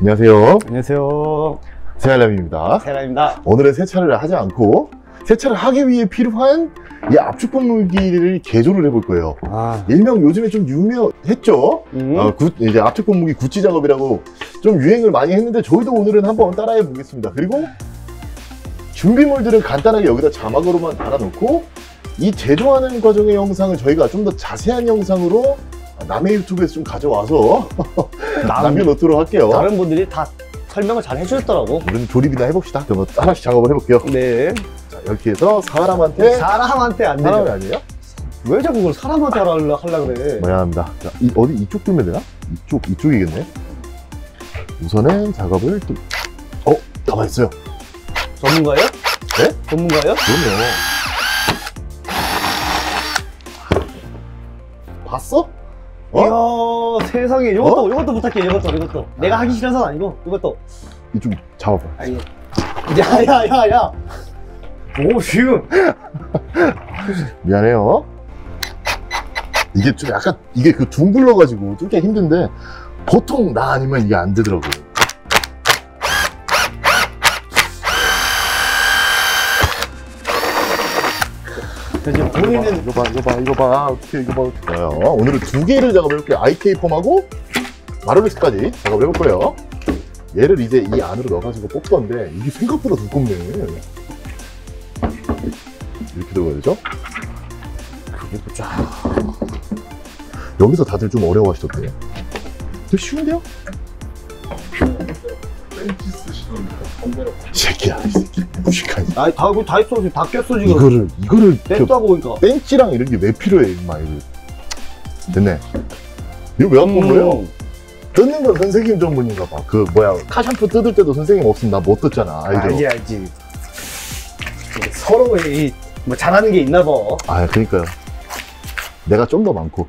안녕하세요. 안녕하세요. 세알람입니다. 세라입니다. 오늘은 세차를 하지 않고 세차를 하기 위해 필요한 이 압축 분무기를 개조를 해볼 거예요. 아, 일명 요즘에 좀 유명했죠? 음. 어, 구- 이제 압축 분무기 구찌 작업이라고 좀 유행을 많이 했는데 저희도 오늘은 한번 따라해 보겠습니다. 그리고 준비물들은 간단하게 여기다 자막으로만 달아놓고 이 제조하는 과정의 영상을 저희가 좀 더 자세한 영상으로 남의 유튜브에서 좀 가져와서 남, 남겨놓도록 할게요. 다른 분들이 다 설명을 잘 해주셨더라고. 우리는 조립이나 해봅시다. 그럼 하나씩 작업을 해볼게요. 네. 자, 이렇게 해서 사람한테 사람한테 안 되죠. 사람이 아니에요? 왜 자꾸 그걸 사람한테 하려, 하려 그래? 미안합니다. 자, 이, 어디 이쪽 들면 되나? 이쪽 이쪽이겠네. 우선은 작업을 또 어, 가만 있어요. 전문가예요? 네? 전문가예요? 그럼요. 봤어? 어? 이야, 세상에. 이것도, 이것도 부탁해, 이것도, 이것도. 내가 하기 싫어서 는 아니고, 이것도. 이좀 잡아봐. 아니, 야, 야, 야, 야. 오, 지금. 미안해요. 이게 좀 약간 이게 그 둥글러 가지고 뚫기 힘든데 보통 나 아니면 이게 안 되더라고. 지 금 본인은 이거 봐, 이거 봐, 이거 봐, 어떻게 이거 봐, 어떻게 봐요. 오늘은 두 개를 작업해 볼게요. IK 폼하고 마로렉스까지 작업해 볼 거예요. 얘를 이제 이 안으로 넣어가지고 뽑던데 이게 생각보다 두껍네. 이렇게 들어가야 되죠? 그게 또 쫙. 여기서 다들 좀 어려워하시던데. 되게 쉬운데요? 이 새끼야, 이 새끼. 무식한. 아니, 다, 그거 다 했어. 지금 다 꼈어, 지금. 이거를, 이거를. 저- 뺐다고 보니까. 벤치랑 이런 게 왜 필요해, 임마, 이거. 됐네. 이거 왜 갖고 온 거예요? 뜯는 건 선생님 전문인가 봐. 그, 뭐야, 카샴푸 뜯을 때도 선생님 없으면 나 못 뜯잖아. 알죠? 알지, 알지. 서로 이, 뭐 잘하는 게 있나 봐. 아, 그니까요. 내가 좀 더 많고.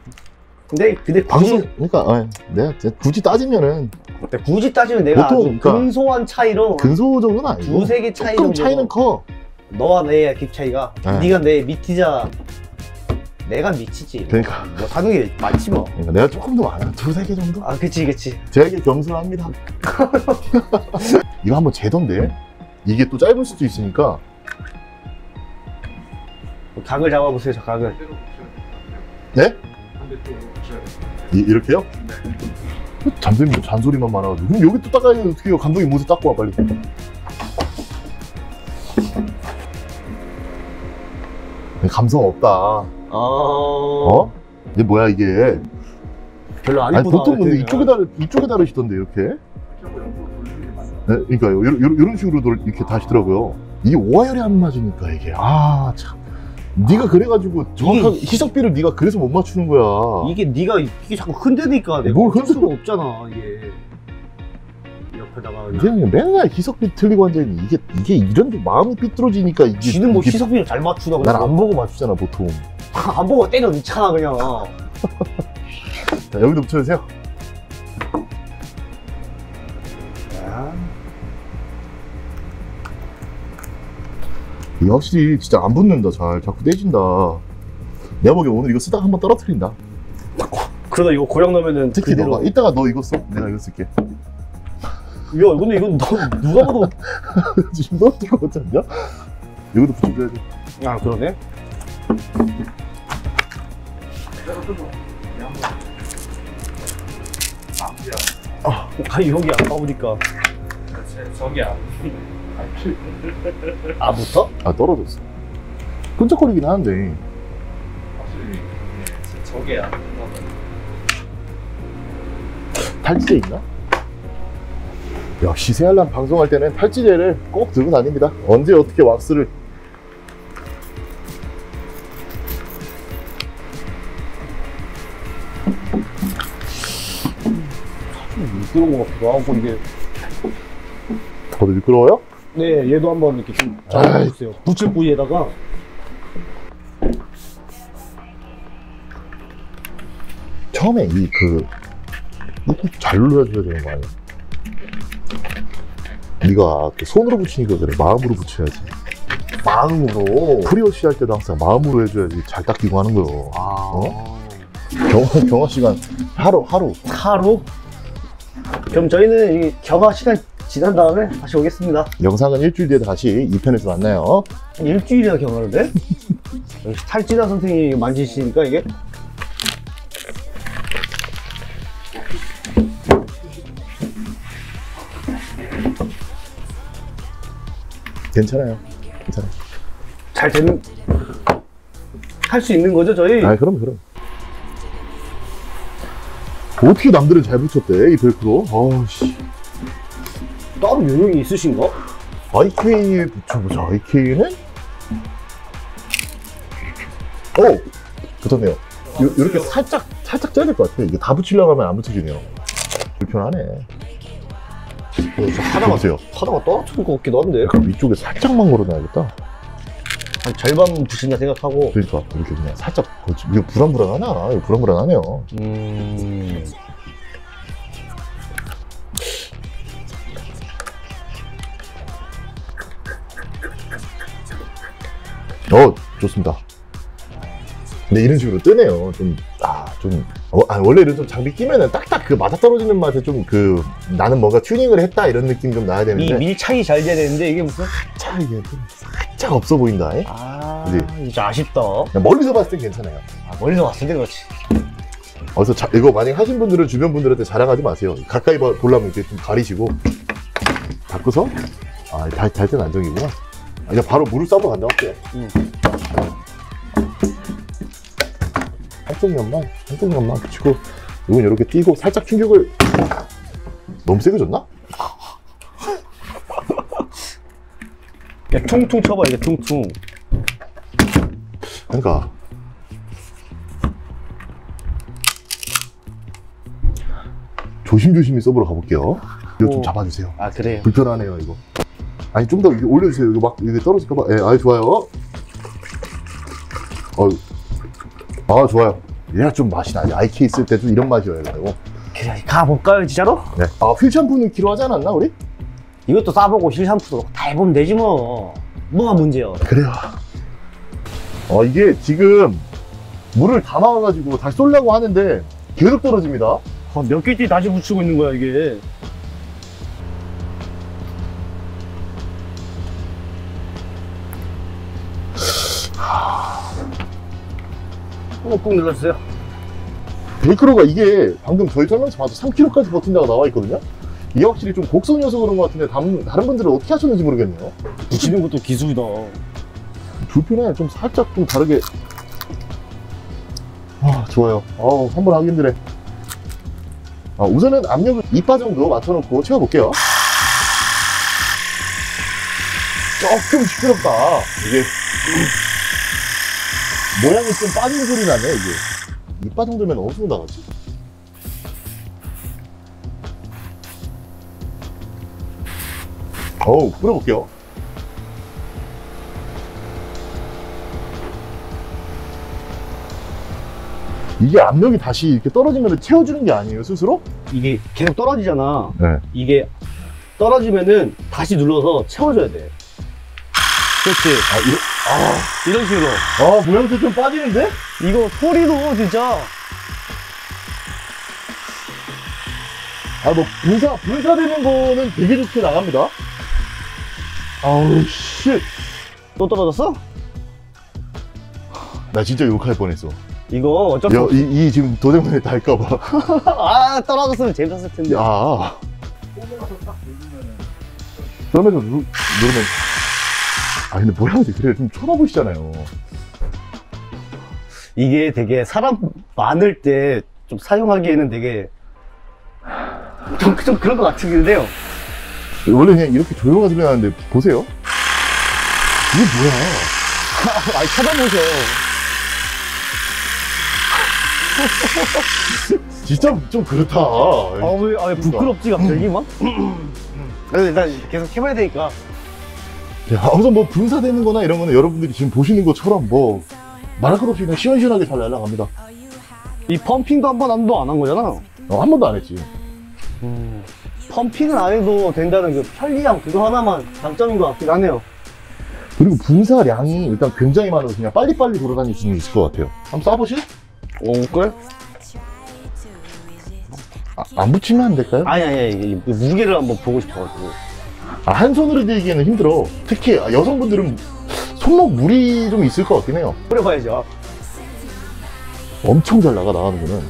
근데, 근데 방송, 굳이, 그니까, 아, 내가 굳이 따지면은, 근데 굳이 따지면 내가 보통, 아주 그러니까 근소한 차이로 근소 정도는 아니고. 두세 개 차이 조금 정도. 차이는 커. 너와 내의 갭 차이가 네. 네가 내 밑이자 내가 밑이지. 그러니까. 뭐 사는 게 많지 뭐. 그러니까 내가 조금 더 많아. 두세 개 정도? 아, 그치, 그치. 제게 겸손합니다. 이거 한번 재던데? 이게 또 짧을 수도 있으니까. 뭐 각을 잡아보세요, 저 각을. 네? 이, 이렇게요? 잠들면 잔소리만 많아가지고. 그럼 여기 또 닦아야 돼. 어떻게 해요? 감독님 모두 닦고 와, 빨리. 감성 없다. 아, 어? 이게 뭐야, 이게. 별로 안 아니. 보통 근데. 이쪽에다, 이쪽에 다르시던데, 이렇게. 네, 그러니까요. 이런, 식으로 돌- 이렇게 다시더라고요. 이게 오화열이 안 맞으니까, 이게. 아, 참. 네가 그래가지고 정확하게 희석비를 네가 그래서 못 맞추는 거야. 이게 네가 이게 자꾸 흔드니까 내가 뭘할 수가 없잖아, 이게. 옆에다가 그냥. 맨날 희석비 틀리고 앉아있는 이게 이게 이런 게 마음이 삐뚤어지니까 이게 지는 뭐 이게 희석비를 잘 맞추다 난안 보고 맞추잖아 보통 안 보고 때려 넣잖아 그냥. 자 여기도 붙여주세요 이게 확실히 진짜 안 붙는다 잘 자꾸 떼진다 내가 보기엔 오늘 이거 쓰다가 한번 떨어뜨린다 그러다 이거 고장 나면은 특히 그대로. 너가 이따가 너 이거 써 내가 이거 쓸게 야, 근데 이건 너, 누가 봐도. 지금 떨어질 것 같지 않냐? 여기도 붙여줘야 돼 아, 그러네. 아, 아니, 여기 안 가보니까. 저기야. 아, 붙어? 아 떨어졌어 끈적거리긴 하는데 확실히 저기야. 탈지제 있나? 역시 새알람 방송할 때는 탈지제를 꼭 들고 다닙니다. 언제 어떻게 왁스를 좀 미끄러운 것 같기도 하고, 이게. 더도 미끄러워요? 네, 얘도 한번 이렇게 좀 아이. 잡아보세요. 붙일 부위에다가. 처음에 이그잘 눌러줘야 되는 거 아니야? 네가 그 손으로 붙이니까 그래 마음으로 붙여야지 마음으로. 프리워시 할 때도 항상 마음으로 해줘야지 잘 닦이고 하는 거요 아. 어? 경화, 경화 시간 하루 하루 하루? 그럼 저희는 이 경화 시간 지난 다음에 다시 오겠습니다. 영상은 일주일 뒤에 다시 2편에서 만나요. 일주일이나 해? 역시 탈진한 선생님이 만지시니까 이게 괜찮아요. 괜찮아요. 잘 되는 할 수 있는 거죠 저희? 아, 그럼, 그럼. 어떻게 남들은 잘 붙였대, 이 벨크로? 어우씨. 따로 요령이 있으신가? IK에 붙여보자. IK는? 오! 붙었네요. 요, 요렇게 살짝, 살짝 쪄야 될 것 같아. 이게 다 붙이려고 하면 안 붙여지네요. 불편하네. 하다가 보세요. 하다가 떨어뜨릴 것 같기도 한데 위쪽에 살짝만 걸어놔야겠다. 한 절반 부신다 생각하고 그러니까, 이렇게 그냥 살짝, 이거 불안불안하나? 이거 불안불안하네요. 음... 어, 좋습니다. 근데 이런 식으로 뜨네요. 좀, 아, 좀, 어, 아, 원래 이런 좀 장비 끼면은 딱딱 그 맞아떨어지는 맛에 좀 그, 나는 뭔가 튜닝을 했다 이런 느낌 좀 나야 이 되는데. 밀착이 잘 돼야 되는데 이게 무슨 살짝 이게 좀 살짝 없어 보인다. 에? 아 네. 진짜 아쉽다 멀리서 봤을 땐 괜찮아요. 아, 멀리서 봤을 때 그렇지 어서 자, 이거 만약 하신 분들은 주변 분들한테 자랑하지 마세요. 가까이 봐- 보려면 이렇게 좀 가리시고 닦고서 아, 달, 달땐 안정이구나. 아, 그냥 바로 물을 싸고 간다 할게요. 응. 한쪽 면만, 한쪽 면만 붙이고 이건 이렇게 띄고 살짝 충격을 너무 세게 줬나? 그냥 퉁퉁 쳐봐 이게 퉁퉁 그러니까 조심조심히 서브로 가볼게요. 이거 좀 오. 잡아주세요. 아 그래요 불편하네요 이거 아니 좀 더 올려주세요. 이거 막 이게 떨어질까봐. 예, 아 좋아요. 어 아 좋아요. 얘가 좀 맛이 나지. IK 있을 때도 이런 맛이어야 되고. 그래 가볼까요 진짜로? 네아 휠샴푸는 키로 하지 않았나 우리? 이것도 싸보고 실 샴푸도 다 해보면 되지 뭐. 뭐가 문제야 그래요. 어 이게 지금 물을 담아가지고 다시 쏠려고 하는데 계속 떨어집니다. 아, 몇 개째 다시 붙이고 있는 거야 이게 꾹 눌러주세요 베이크로가 이게 방금 저희 설명서 봐도 3kg까지 버틴다고 나와 있거든요 이게 확실히 좀 곡선이어서 그런 것 같은데 다른, 다른 분들은 어떻게 하셨는지 모르겠네요 붙이는 것도 기술이다 불편해. 좀 살짝 좀 다르게. 아, 좋아요. 어우, 한 번 하기 힘드네. 아, 우선은 압력을 2바 정도 맞춰놓고 채워볼게요. 조금 시끄럽다. 이게. 모양이 좀 빠진 소리 나네, 이게. 2바 정도면 어느 정도 나가지? 어우, 뿌려볼게요. 이게 압력이 다시 이렇게 떨어지면 채워주는 게 아니에요, 스스로? 이게 계속 떨어지잖아 네. 이게 떨어지면은 다시 눌러서 채워줘야 돼 그렇지 아, 이거, 이런 식으로 아, 모양새 좀 빠지는데? 이거 소리도 진짜 아, 뭐, 분사, 분사되는 거는 되게 좋게 나갑니다. 아우, 씨. 또 떨어졌어? 나 진짜 욕할 뻔했어. 이거 어쩔 수 야, 없어 이, 이 지금 도장면에 달까봐. 아 떨어졌으면 재밌었을 텐데 야. 딱 누르면 아, 근데 뭐라 하지? 그래, 좀 쳐다보시잖아요. 이게 되게 사람 많을 때 좀 사용하기에는 되게 좀, 좀 그런 것 같긴 해요. 원래 그냥 이렇게 조용한 소리 나는데, 보세요. 이게 뭐야? 아니, 쳐다보셔. 진짜 좀 그렇다. 아, 왜, 아, 왜 부끄럽지, 갑자기 막? 그래서 일단 계속 해봐야 되니까. 야, 우선 뭐 분사되는 거나 이런 거는 여러분들이 지금 보시는 것처럼 뭐 말할 것 없이 그냥 시원시원하게 잘 날아갑니다. 이 펌핑도 한번 안도 안한 거잖아. 어, 한 번도 안 했지. 펌핑은 안 해도 된다는 그 편리함 그거 하나만 장점인 것 같긴 하네요. 그리고 분사량이 일단 굉장히 많아서 그냥 빨리빨리 돌아다닐 수는 있을 것 같아요. 한번 쏴보실? 오, 그래? 아, 안 붙이면 안 될까요? 아니, 아니, 무게를 한번 보고 싶어가지고. 아, 한 손으로 들기에는 힘들어. 특히 여성분들은 손목 무리 좀 있을 것 같긴 해요. 뿌려봐야죠. 엄청 잘 나가, 나가는 거는.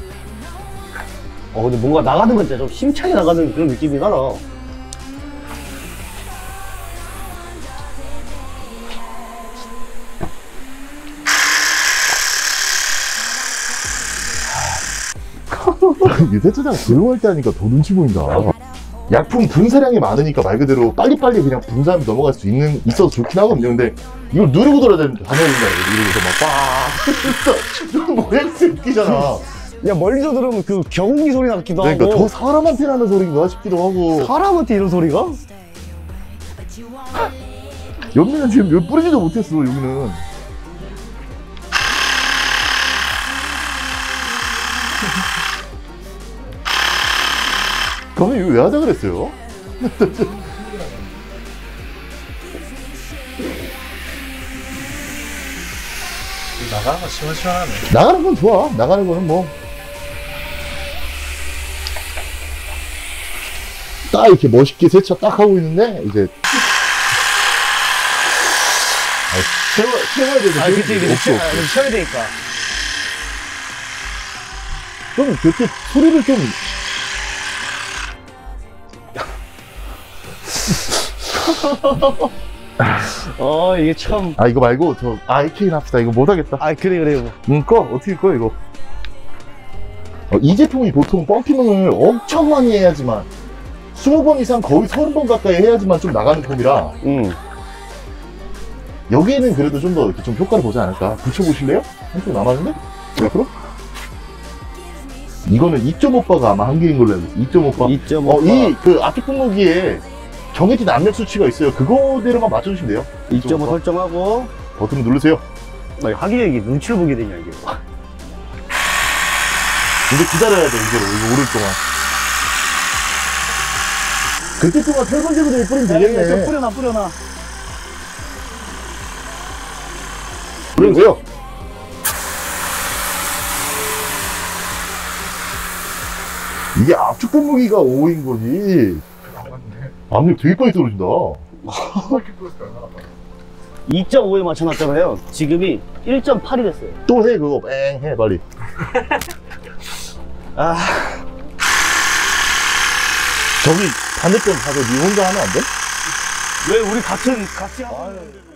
어, 근데 뭔가 나가는 건 진짜 좀 힘차게 나가는 그런 느낌이 나다. 이 세차장 조용할 때 하니까 더 눈치 보인다. 약품 분사량이 많으니까 말 그대로 빨리빨리 그냥 분사하면 넘어갈 수 있는, 있어서 좋긴 하거든요. 근데 이걸 누르고 돌아야 되는, 다녀야 된다. 이러면서 막 빡! 좀 모양새 웃기잖아. 야, 멀리서 들으면 그 경운기 소리 나기도 그러니까 하고. 저 사람한테 나는 소리인가 싶기도 하고. 사람한테 이런 소리가? 여기는 지금 여기 뿌리지도 못했어, 여기는. 그러면 이거 왜 하자 그랬어요? 나가는 거 시원시원하네. 나가는 건 좋아. 나가는 거는 뭐. 딱 이렇게 멋있게 세차 딱 하고 있는데, 이제. 아, 채워, 채워야 되는데. 아, 그치, 그치. 없어. 쳐야 되니까. 좀 그렇게 소리를 좀. 어, 이게 참. 아, 이거 말고, 저, IK 합시다. 이거 못하겠다. 아, 그래, 그래. 응, 꺼. 어떻게 꺼, 이거. 어, 이 제품이 보통 펌핑을 엄청 많이 해야지만, 20번 이상 거의 30번 가까이 해야지만 좀 나가는 폼이라, 응. 여기에는 그래도 좀 더 이렇게 좀 효과를 보지 않을까. 붙여보실래요? 한쪽 남았는데? 옆으로? 이거는 2.5바가 아마 한계인 걸로 알고 있어요. 2.5바. 2.5. 어, 이, 그, 앞쪽 분무기에 정해진 압력 수치가 있어요. 그거대로만 맞춰주시면 돼요. 2.5 설정하고. 버튼 누르세요. 나 하기에 이게 눈치를 보게 되냐, 이게. 이제 기다려야 돼, 이거를. 이거 오를 동안. 그때 동안 철분제부터 뿌리면 좀 되겠네. 뿌려놔, 뿌려놔. 뿌리세요. 이게 압축 분무기가 5인 거지. 압력 되게 빨리 떨어진다. 2.5에 맞춰놨잖아요. 지금이 1.8이 됐어요. 또 해, 그거. 뺑 해, 빨리. 아, 저기 반대편 가서 니 혼자 하면 안 돼? 왜 우리 같은, 같이 하는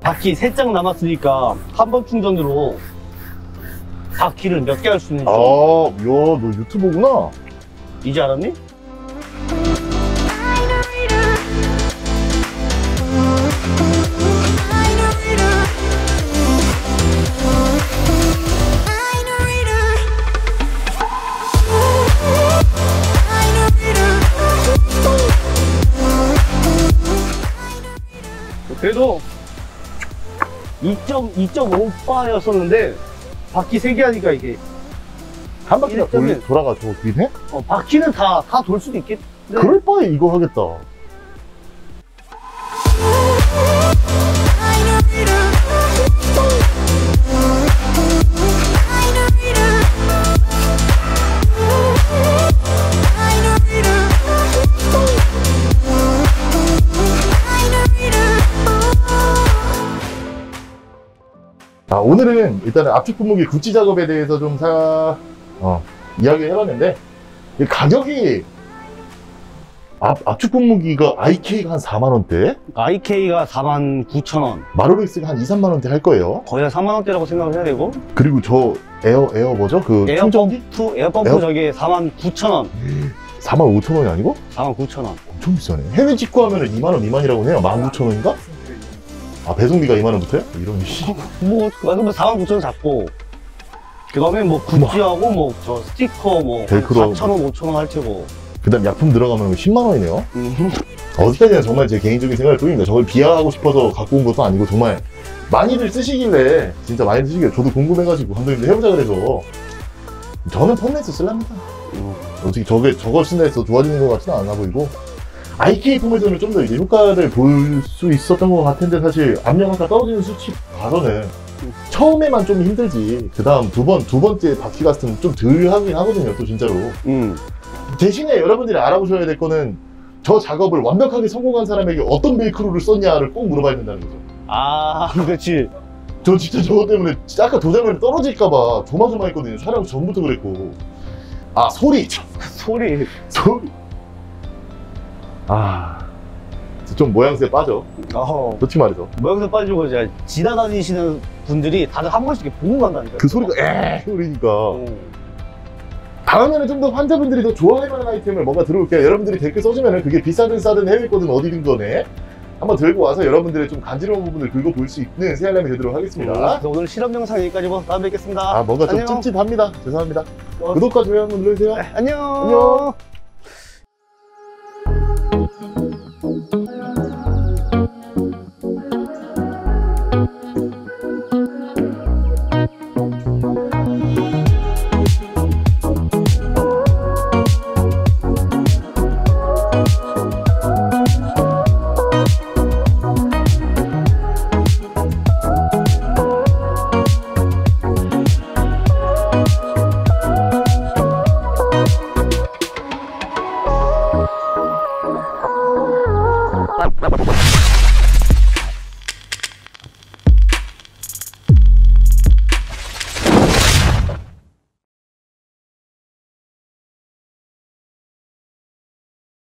바퀴 3장 남았으니까 한 번 충전으로 바퀴를 몇 개 할 수 있는지 아, 야, 너 유튜버구나. 이제 알았니? 그래도 2.5바였었는데 바퀴 3개 하니까 이게 한 바퀴가 돌, 일점일. 돌아가 저긴 해? 어, 바퀴는 다 다 돌 수도 있겠. 네. 그럴 바에 이거 하겠다. 자, 오늘은 일단은 압축 분무기 구찌 작업에 대해서 좀 사, 어, 이야기를 해봤는데, 이 가격이, 압, 압축 분무기가 IK가 한 4만원대, IK가 49,000원. 마로릭스가 한 2, 3만원대 할 거예요. 거의 한 3만원대라고 생각을 해야 되고. 그리고 저 에어, 에어 뭐죠? 그 충전기? 에어펌프, 에어펌프 에어- 저게 49,000원. 4만 5천 원이 아니고? 49,000원. 엄청 비싸네. 해외 직구하면 2만 원 미만이라고 해요. 1만 9천 원인가? 아, 배송비가 2만 원부터요? 이런 씨. 뭐, 그러면 49,000원 잡고. 그 다음에 뭐, 굿즈하고 뭐, 저 스티커 뭐, 벨크로 4,000원, 5,000원 할 테고. 그 다음 약품 들어가면 10만 원이네요. 음. 어디까지나 정말 제 개인적인 생각일 뿐입니다. 저걸 비하하고 싶어서 갖고 온 것도 아니고 정말 많이들 쓰시길래 진짜 많이 쓰시길래 저도 궁금해가지고 감독님도 해보자 그래서 저는 펌레스 쓸랍니다. 음. 솔직히 저게 저걸 쓴다 해서 좋아지는 것 같지는 않아 보이고 IK 폼에서는 좀 더 이제 효과를 볼 수 있었던 것 같은데 사실 압력 아까 떨어지는 수치 봐서는 처음에만 좀 힘들지 그 다음 두 번 두 번째 바퀴 때는 좀덜 하긴 하거든요 또 진짜로 음. 대신에 여러분들이 알아보셔야 될 거는 저 작업을 완벽하게 성공한 사람에게 어떤 메이크로를 썼냐를 꼭 물어봐야 된다는 거죠. 아, 그렇지. 저 진짜 저것 때문에 아까 도장면이 떨어질까봐 조마조마했거든요. 촬영 전부터 그랬고. 아 소리, 소리. 소리. 아, 좀 모양새 빠져. 어. 솔직히 말해서 모양새 빠지고 이제 지나다니시는 분들이 다들 한 번씩 이렇게 보고 간다니까. 그 소리가 에 소리니까. 어. 다음에는 좀 더 환자분들이 더 좋아할 만한 아이템을 뭔가 들어올게요. 여러분들이 댓글 써주면은 그게 비싸든 싸든 해외 거든 어디든 간에 한번 들고 와서 여러분들의 좀 간지러운 부분을 긁어 볼 수 있는 새 알람이 되도록 하겠습니다. 그래서 오늘 실험 영상 여기까지고 다음에 뵙겠습니다. 아 뭔가 좀 안녕. 찝찝합니다. 죄송합니다. 어. 구독과 좋아요 한번 눌러주세요. 네, 안녕. 안녕.